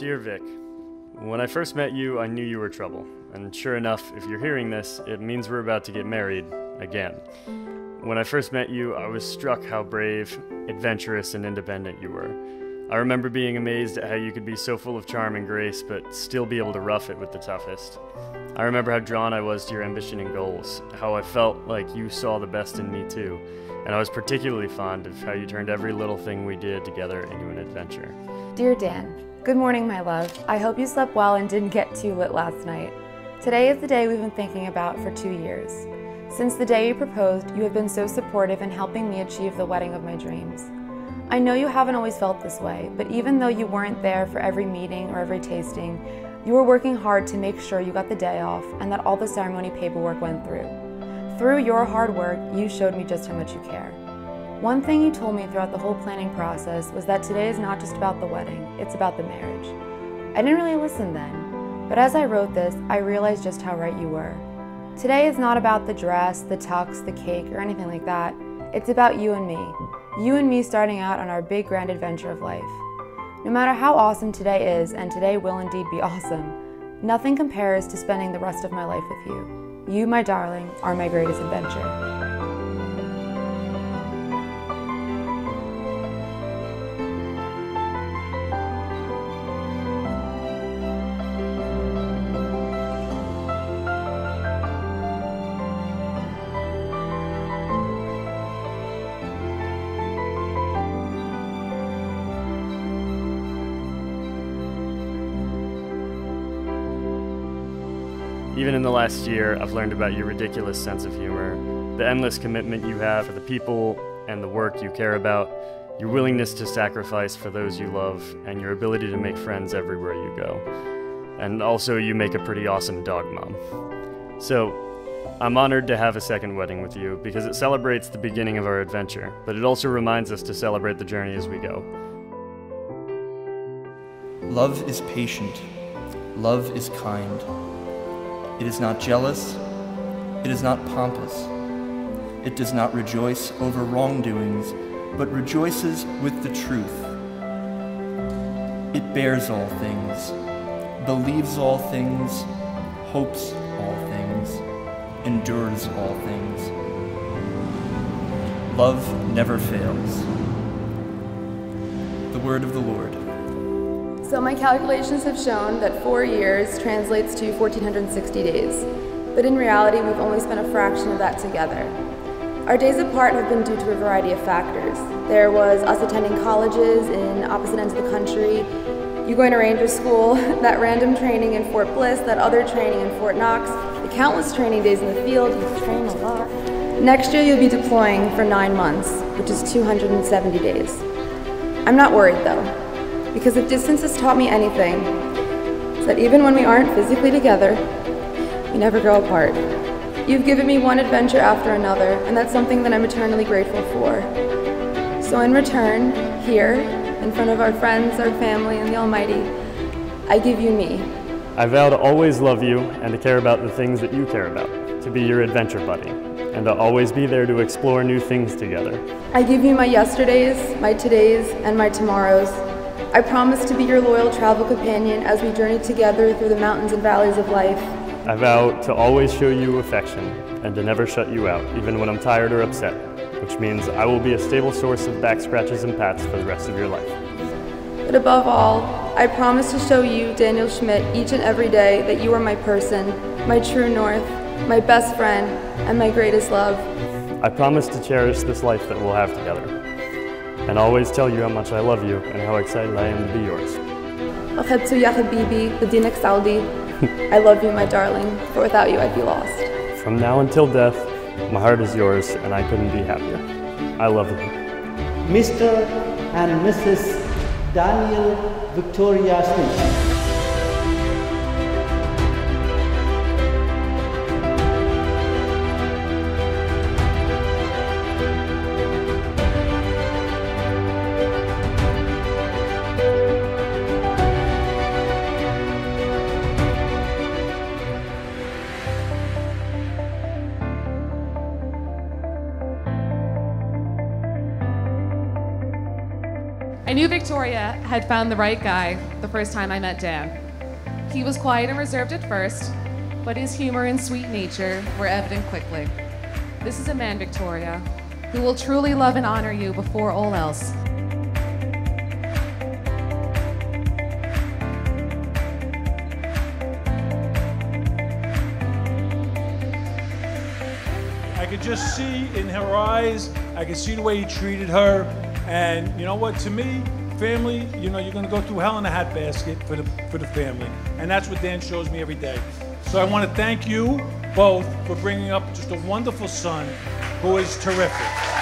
Dear Vic, when I first met you, I knew you were trouble. And sure enough, if you're hearing this, it means we're about to get married again. When I first met you, I was struck how brave, adventurous, and independent you were. I remember being amazed at how you could be so full of charm and grace, but still be able to rough it with the toughest. I remember how drawn I was to your ambition and goals, how I felt like you saw the best in me too, and I was particularly fond of how you turned every little thing we did together into an adventure. Dear Dan, good morning, my love. I hope you slept well and didn't get too lit last night. Today is the day we've been thinking about for two years. Since the day you proposed, you have been so supportive in helping me achieve the wedding of my dreams. I know you haven't always felt this way, but even though you weren't there for every meeting or every tasting, you were working hard to make sure you got the day off and that all the ceremony paperwork went through. Through your hard work, you showed me just how much you care. One thing you told me throughout the whole planning process was that today is not just about the wedding, it's about the marriage. I didn't really listen then, but as I wrote this, I realized just how right you were. Today is not about the dress, the tux, the cake, or anything like that. It's about you and me. You and me starting out on our big grand adventure of life. No matter how awesome today is, and today will indeed be awesome, nothing compares to spending the rest of my life with you. You, my darling, are my greatest adventure. Even in the last year, I've learned about your ridiculous sense of humor, the endless commitment you have for the people and the work you care about, your willingness to sacrifice for those you love, and your ability to make friends everywhere you go. And also, you make a pretty awesome dog mom. So, I'm honored to have a second wedding with you because it celebrates the beginning of our adventure, but it also reminds us to celebrate the journey as we go. Love is patient. Love is kind. It is not jealous. It is not pompous. It does not rejoice over wrongdoings, but rejoices with the truth. It bears all things, believes all things, hopes all things, endures all things. Love never fails. The word of the Lord. So my calculations have shown that four years translates to 1,460 days. But in reality, we've only spent a fraction of that together. Our days apart have been due to a variety of factors. There was us attending colleges in opposite ends of the country, you going to ranger school, that random training in Fort Bliss, that other training in Fort Knox, the countless training days in the field, you train a lot. Next year you'll be deploying for nine months, which is 270 days. I'm not worried though. Because if distance has taught me anything, it's that even when we aren't physically together, we never grow apart. You've given me one adventure after another, and that's something that I'm eternally grateful for. So in return, here, in front of our friends, our family, and the Almighty, I give you me. I vow to always love you and to care about the things that you care about, to be your adventure buddy, and to always be there to explore new things together. I give you my yesterdays, my todays, and my tomorrows, I promise to be your loyal travel companion as we journey together through the mountains and valleys of life. I vow to always show you affection and to never shut you out, even when I'm tired or upset, which means I will be a stable source of back scratches and pats for the rest of your life. But above all, I promise to show you, Daniel Schmidt, each and every day that you are my person, my true north, my best friend, and my greatest love. I promise to cherish this life that we'll have together and always tell you how much I love you and how excited I am to be yours. I love you, my darling, for without you I'd be lost. From now until death, my heart is yours and I couldn't be happier. I love you. Mr. and Mrs. Daniel Victoria Smith. knew Victoria had found the right guy the first time I met Dan. He was quiet and reserved at first, but his humor and sweet nature were evident quickly. This is a man, Victoria, who will truly love and honor you before all else. I could just see in her eyes, I could see the way he treated her. And you know what? To me, family, you know, you're gonna go through hell in a hat basket for the for the family. And that's what Dan shows me every day. So I want to thank you both for bringing up just a wonderful son who is terrific.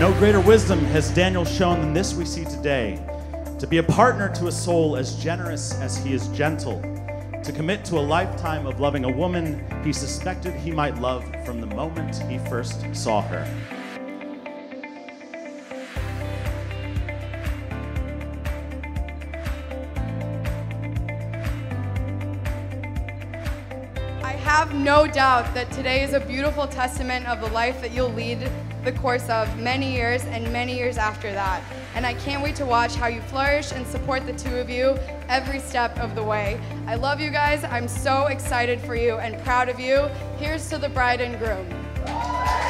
No greater wisdom has Daniel shown than this we see today to be a partner to a soul as generous as he is gentle, to commit to a lifetime of loving a woman he suspected he might love from the moment he first saw her. Have no doubt that today is a beautiful testament of the life that you'll lead the course of many years and many years after that. And I can't wait to watch how you flourish and support the two of you every step of the way. I love you guys. I'm so excited for you and proud of you. Here's to the bride and groom.